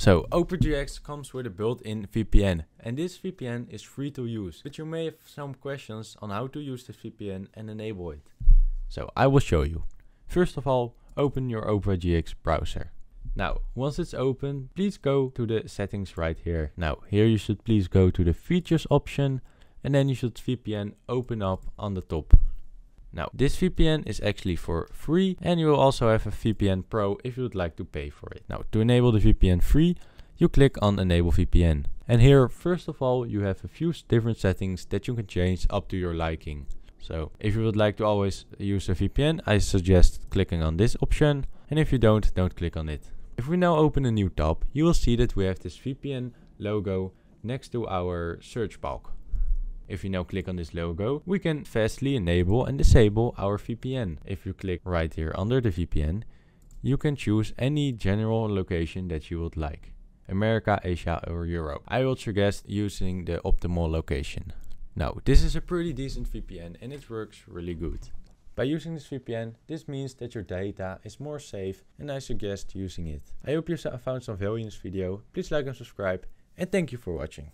So Opera GX comes with a built-in VPN and this VPN is free to use, but you may have some questions on how to use this VPN and enable it. So I will show you. First of all, open your Opera GX browser. Now, once it's open, please go to the settings right here. Now, here you should please go to the features option and then you should VPN open up on the top. Now, this VPN is actually for free and you will also have a VPN Pro if you would like to pay for it. Now, to enable the VPN free, you click on enable VPN. And here, first of all, you have a few different settings that you can change up to your liking. So if you would like to always use a VPN, I suggest clicking on this option. And if you don't, don't click on it. If we now open a new tab, you will see that we have this VPN logo next to our search bulk. If you now click on this logo, we can fastly enable and disable our VPN. If you click right here under the VPN, you can choose any general location that you would like. America, Asia or Europe. I would suggest using the optimal location. Now, this is a pretty decent VPN and it works really good. By using this VPN, this means that your data is more safe and I suggest using it. I hope you found some value in this video. Please like and subscribe and thank you for watching.